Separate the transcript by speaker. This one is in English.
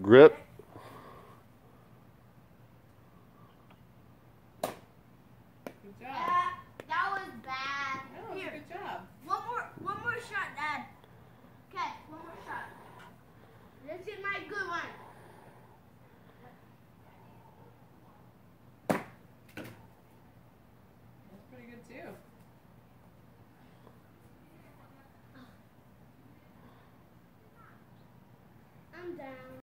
Speaker 1: Grip.
Speaker 2: Good job.
Speaker 3: Uh, that was bad.
Speaker 2: That
Speaker 3: Here,
Speaker 2: good job.
Speaker 3: one more, one more shot, Dad. Okay, one more shot. This is my good one.
Speaker 2: That's pretty good too.
Speaker 3: I'm down.